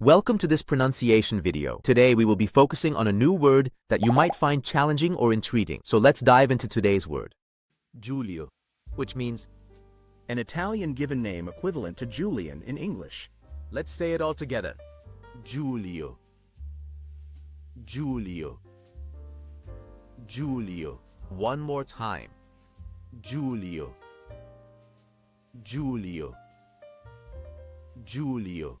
Welcome to this pronunciation video. Today we will be focusing on a new word that you might find challenging or intriguing. So let's dive into today's word. Giulio, which means, An Italian given name equivalent to Julian in English. let's say it all together. Giulio. Giulio. Giulio. One more time. Giulio. Giulio. Giulio.